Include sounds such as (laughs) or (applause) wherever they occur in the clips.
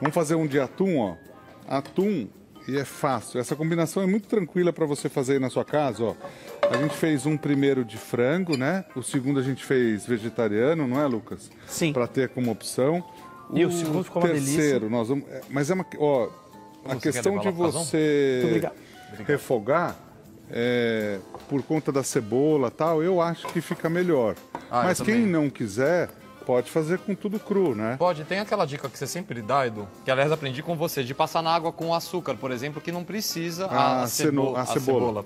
Vamos fazer um de atum, ó. Atum e é fácil. Essa combinação é muito tranquila para você fazer aí na sua casa, ó. A gente fez um primeiro de frango, né? O segundo a gente fez vegetariano, não é, Lucas? Sim. Para ter como opção. E o segundo ficou uma delícia. terceiro, nós vamos. é, Mas é uma. Ó, a questão de você refogar, é, por conta da cebola e tal, eu acho que fica melhor. Ah, Mas quem não quiser, pode fazer com tudo cru, né? Pode, tem aquela dica que você sempre dá, Edu, que aliás aprendi com você, de passar na água com açúcar, por exemplo, que não precisa A a, cebo- a a cebola.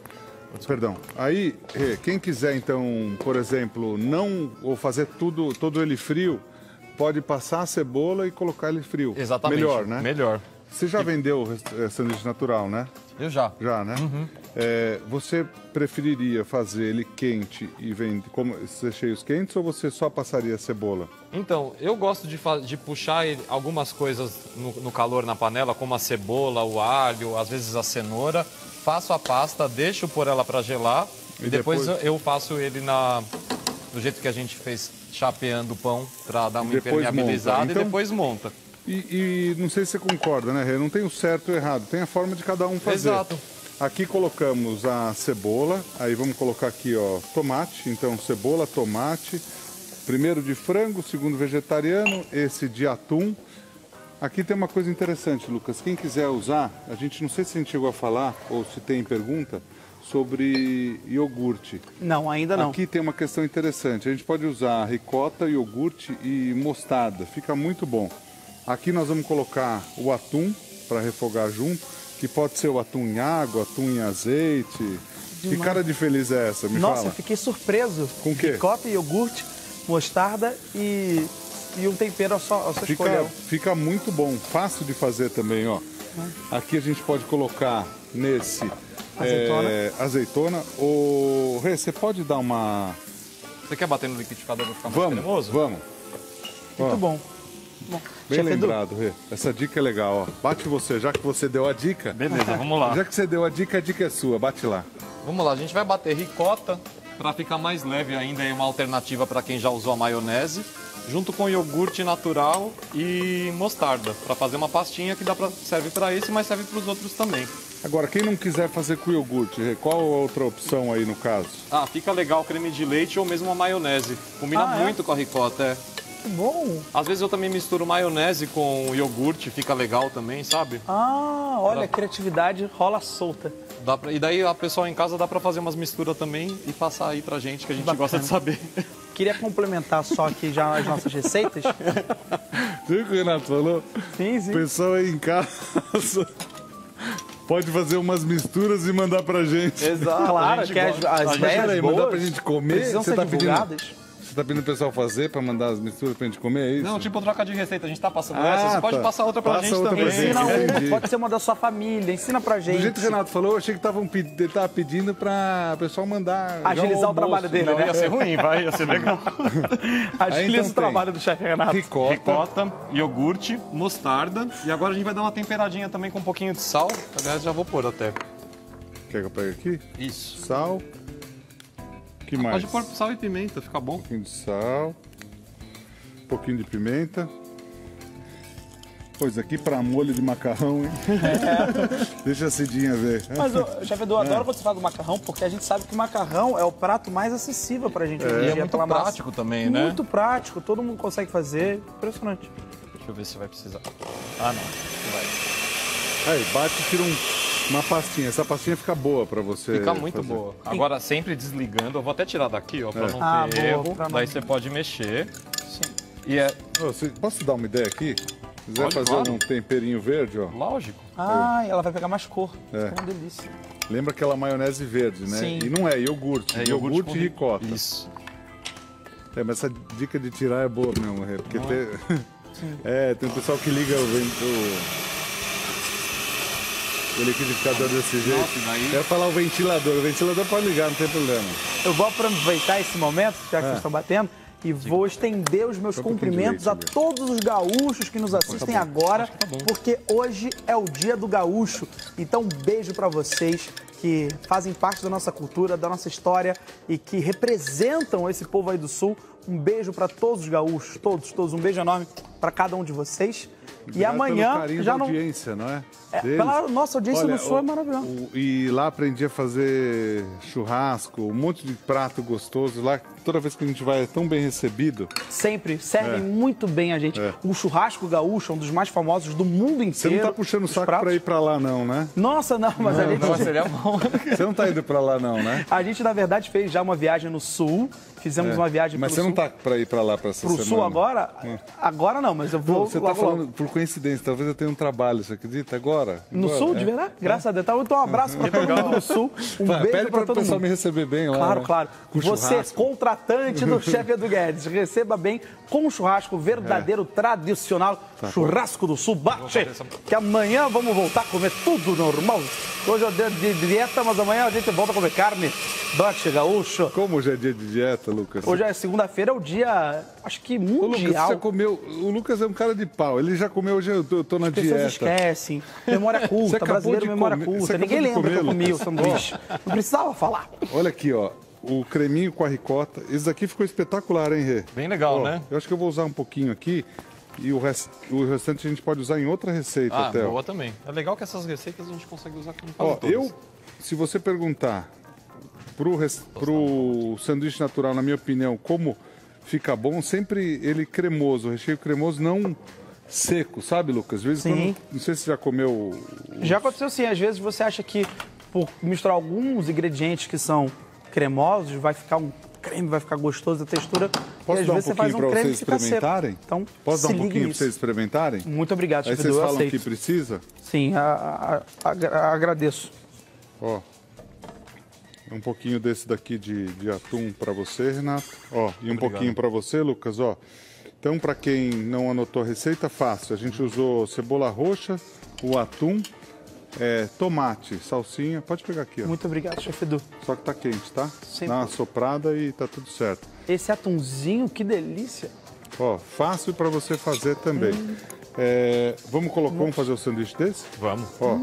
Perdão. Aí, quem quiser então, por exemplo, não ou fazer tudo todo ele frio, pode passar a cebola e colocar ele frio. Exatamente. Melhor, né? Melhor. Você já vendeu eh, sanduíche natural, né? Eu já. Já, né? Uhum. É, você preferiria fazer ele quente e vender como esses recheios quentes ou você só passaria a cebola? Então, eu gosto de, de puxar ele- algumas coisas no, no calor na panela, como a cebola, o alho, às vezes a cenoura. Faço a pasta, deixo por ela para gelar e, E depois, depois- eu faço ele na do jeito que a gente fez, chapeando o pão para dar uma E depois impermeabilizada monta. Então- e depois monta. E, e não sei se você concorda, né, Rê? Não tem o certo e o errado, tem a forma de cada um fazer. Exato. Aqui colocamos a cebola, aí vamos colocar aqui, ó, tomate. Então, cebola, tomate. Primeiro de frango, segundo vegetariano, esse de atum. Aqui tem uma coisa interessante, Lucas. Quem quiser usar, a gente não sei se a gente chegou a falar ou se tem pergunta sobre iogurte. Não, ainda não. Aqui tem uma questão interessante. A gente pode usar ricota, iogurte e mostarda. Fica muito bom. Aqui nós vamos colocar o atum para refogar junto, que pode ser o atum em água, atum em azeite. Que cara de feliz é essa? Me Nossa, fala. eu fiquei surpreso. Com o quê? Ricota, iogurte, mostarda e, e um tempero ao só, sua Fica, escolha. fica muito bom, fácil de fazer também, ó. Aqui a gente pode colocar nesse Azeitona. é, azeitona. Ô, Rê, você pode dar uma. Você quer bater no liquidificador para ficar mais Vamos, cremoso? vamos. Muito bom. Bom, Bem lembrado, Rê. Essa dica é legal, ó. Bate você, já que você deu a dica. Beleza, vamos lá. Já que você deu a dica, a dica é sua. Bate lá. Vamos lá, a gente vai bater ricota para ficar mais leve ainda, é uma alternativa para quem já usou a maionese, junto com iogurte natural e mostarda, para fazer uma pastinha que dá pra, serve para esse, mas serve para os outros também. Agora, quem não quiser fazer com iogurte, Rê, qual a outra opção aí no caso? Ah, fica legal creme de leite ou mesmo a maionese. Combina Ah, é? muito com a ricota, é. Que bom. Às vezes eu também misturo maionese com iogurte, fica legal também, sabe? Ah, olha, a criatividade rola solta. Dá pra- e daí a pessoa em casa dá para fazer umas misturas também e passar aí pra gente, que a gente Bacana. gosta de saber. Queria complementar só aqui já as nossas receitas. (laughs) Viu o que o Renato falou? Sim, O sim. pessoal aí em casa (laughs) pode fazer umas misturas e mandar pra gente. Exato. Claro, a gente que as, as ideias peraí, boas mandar pra gente comer? precisam Você ser tá pedindo- divulgadas. Você tá pedindo o pessoal fazer pra mandar as misturas pra gente comer, é isso? Não, tipo troca de receita, a gente tá passando Ah, essa, você pode tá. passar outra pra Passa gente outra também. pra gente. Ensina um, Entendi. pode ser uma da sua família, ensina pra gente. Do jeito que o Renato falou, eu achei que tavam, ele tava pedindo pra o pessoal mandar. Agilizar o almoço. trabalho dele, Não, né? ia ser ruim, vai, ia ser (laughs) legal. Agiliza então, o trabalho do chefe Renato. Ricota. Ricota, iogurte, mostarda. E agora a gente vai dar uma temperadinha também com um pouquinho de sal. Aliás, já vou pôr até. Quer que eu pegue aqui? Isso. Sal. Que mais? Pode pôr sal e pimenta, fica bom. Um pouquinho de sal. Um pouquinho de pimenta. Pois aqui pra molho de macarrão, hein? (laughs) Deixa a Cidinha ver. Mas, ô, chefe Edu, eu adoro quando você fala do macarrão, porque a gente sabe que o macarrão é o prato mais acessível pra gente hoje em E dia. é muito massa. prático também, né? Muito prático, todo mundo consegue fazer. Impressionante. Deixa eu ver se vai precisar. Ah, não. Que vai. Aí, bate e tira um- uma pastinha. Essa pastinha fica boa pra você. Fica muito fazer. boa. Agora, sempre desligando, eu vou até tirar daqui, ó, pra É. não Ah, ter boa, erro. Daí você pode mexer. Sim. E é Ô, você- posso dar uma ideia aqui? Se quiser Pode, fazer claro. um temperinho verde, ó. lógico. Ah, e ela vai pegar mais cor. É. Fica uma delícia. Lembra aquela maionese verde, né? Sim. E não é iogurte. É iogurte, com e ricota. Isso. É, mas essa dica de tirar é boa mesmo, Rê, porque tem... (laughs) É, tem um pessoal que liga o, ven- o... liquidificador desse jeito. Nossa, daí- Eu ia falar o ventilador. O ventilador pode ligar, não tem problema. Eu vou aproveitar esse momento, já que É. vocês estão batendo, e vou estender os meus um cumprimentos leite, a todos os gaúchos que nos assistem agora, porque hoje é o dia do gaúcho. Então, um beijo pra vocês que fazem parte da nossa cultura, da nossa história e que representam esse povo aí do Sul. Um beijo para todos os gaúchos, todos, todos. Um beijo enorme para cada um de vocês. E Obrigado amanhã pelo carinho já da não. audiência, não é? É, Deles. pela nossa audiência Olha, no Sul é o- maravilhosa. o- E lá aprendi a fazer churrasco, um monte de prato gostoso. Lá, toda vez que a gente vai, é tão bem recebido. Sempre servem É. muito bem a gente. É. O churrasco gaúcho é um dos mais famosos do mundo inteiro. Você não tá puxando o saco pratos- pra ir pra lá, não, né? Nossa, não, mas a gente. Não, seria bom. Você não tá indo pra lá, não, né? A gente, na verdade, fez já uma viagem no sul. Fizemos uma viagem Mas você não sul. tá pra ir pra lá pra essa Pro semana? sul agora? Agora não, mas eu vou. Não, você tá logo. falando por coincidência, talvez eu tenha um trabalho, você acredita? Agora? No Agora, sul, é. de verdade? Graças a Deus. Então, um abraço pra todo mundo do sul. Um beijo Pede pra para o todo pessoal mundo. me receber bem lá. Claro, né? claro. Com Você, churrasco. contratante do (laughs) chefe Edu Guedes, receba bem com um churrasco verdadeiro, É. tradicional, Tá churrasco do sul. Bate! Que amanhã vamos voltar a comer tudo normal. Hoje é o dia de dieta, mas amanhã a gente volta a comer carne. Bate, gaúcho. Como hoje é dia de dieta, Lucas? Hoje é segunda-feira, é o dia, acho que O Lucas mundial. já comeu. O Lucas é um cara de pau. Ele já comeu hoje, eu tô, eu tô na As pessoas dieta. esquecem. Memória (laughs) Você curta, acabou brasileiro, memória comer- curta. você Ninguém lembra que eu comer, comi o sanduíche. Não precisava falar. Olha aqui, ó. O creminho com a ricota. Esse daqui ficou espetacular, hein, Rê? Bem legal, Ó, né? Eu acho que eu vou usar um pouquinho aqui. E o, rest... o restante a gente pode usar em outra receita Ah, até. ó. boa também. É legal que essas receitas a gente consegue usar com Ó, todas. eu, se você perguntar pro, res- pro sanduíche natural, na minha opinião, como fica bom, sempre ele cremoso, o recheio cremoso, não seco, sabe, Lucas? Às vezes, quando, não sei se você já comeu. o- Já aconteceu sim, às vezes você acha que por misturar alguns ingredientes que são cremosos, vai ficar um creme, vai ficar gostoso a textura. Posso às dar um vezes você faz pouquinho um para creme vocês experimentarem? Então, Posso dar um pouquinho para vocês experimentarem? Muito obrigado, Aí chefe vocês falam aceito. que precisa? Sim, a- a- a- agradeço. Ó. Um pouquinho desse daqui de, de atum para você, Renato. Ó, e um pouquinho para você, Lucas, ó. Então, para quem não anotou a receita, fácil. A gente usou cebola roxa, o atum, é, tomate, salsinha. Pode pegar aqui, ó. Muito obrigado, chefe Edu. Só que tá quente, tá? Sim. Dá uma soprada e tá tudo certo. Esse atumzinho, que delícia. Ó, fácil para você fazer também. Hum. É, vamos colocar, vamos fazer o sanduíche desse? Vamos. Ó,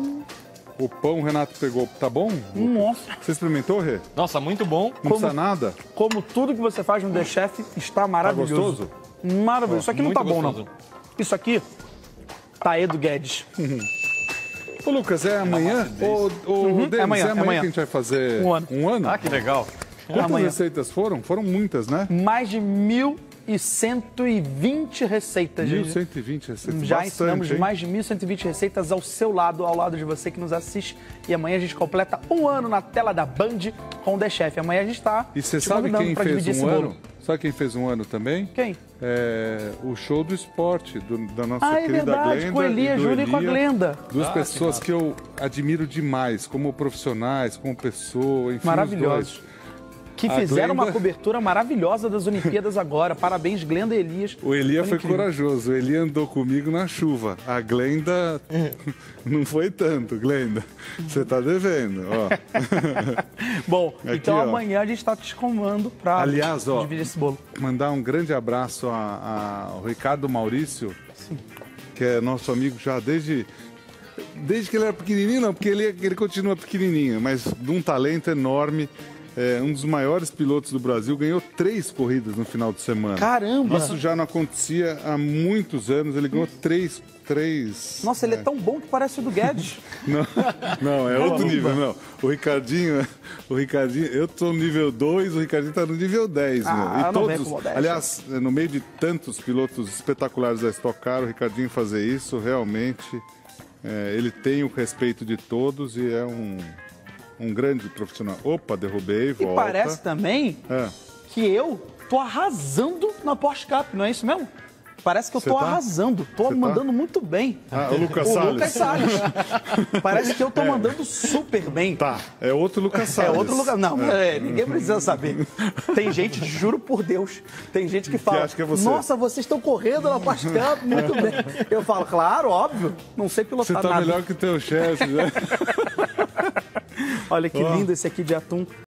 o pão o Renato pegou, tá bom? Nossa, Você experimentou, Rê? Nossa, muito bom. Não precisa nada? como tudo que você faz no The Chef está maravilhoso. Tá gostoso? Maravilhoso. Isso aqui não muito tá bom, não. gostoso. Isso aqui tá Edu Guedes. Ô, Lucas, é amanhã? Ô, ô, Denis, é amanhã, é é amanhã amanhã. que a gente vai fazer Um ano. Um ano? Ah, que legal. Quantas amanhã. receitas foram? Foram muitas, né? Mais de 1.120 receitas. gente. 1120 receitas. Já Bastante, ensinamos hein? mais de 1.120 receitas ao seu lado, ao lado de você que nos assiste. E amanhã a gente completa um ano na tela da Band com o The Chef. Amanhã a gente tá E você sabe quem fez um ano? Sabe quem fez um ano também? Quem? É, o show do esporte, do- da nossa Ah, é querida verdade, Glenda. com Elia e Júlia e com a. Glenda. Duas Ah, que pessoas massa. que, eu admiro demais, como profissionais, como pessoa, enfim. os Maravilhosos. Que fizeram uma cobertura maravilhosa das Olimpíadas agora. Parabéns, Glenda e Elias. O Elia foi incrível. corajoso. O Elia andou comigo na chuva. A Glenda (laughs) não foi tanto, Glenda. Você tá devendo, ó. (laughs) Bom, Aqui, então ó. amanhã a gente tá te Aliás, ó, dividir esse bolo. mandar um grande abraço a- a- ao Ricardo Maurício, que é nosso amigo já desde desde que ele era pequenininho, não, porque ele, ele continua pequenininho, mas de um talento enorme. É, um dos maiores pilotos do Brasil, ganhou três corridas no final de semana. Caramba! Isso já não acontecia há muitos anos. Ele ganhou três. três Nossa, ele é tão bom que parece o do Guedes. (laughs) Não, não, é outro nível, não. O Ricardinho, o Ricardinho, eu tô no nível 2, o Ricardinho tá no nível 10, Ah, meu. não E todos, aliás, no meio de tantos pilotos espetaculares da Stock Car, o Ricardinho fazer isso, realmente, é, ele tem o respeito de todos e é um, um grande profissional. Opa, derrubei, E volta. parece também É. que eu tô arrasando na Porsche Cup, não é isso mesmo? Parece que eu Você tô tá? arrasando, tô Você tá? mandando muito bem. Ah, o Lucas o Salles. Lucas Salles. (laughs) Parece que eu tô mandando super bem. Tá, é outro Lucas É Salles. outro lugar. Não, é, ninguém precisa saber. Tem gente, juro por Deus, tem gente que fala: que é você. Nossa, vocês estão correndo na Porsche Cup, muito bem. Eu falo, claro, óbvio, não sei Você pilotar tá nada. melhor que o teu chefe, né? (laughs) Olha que lindo esse aqui de atum.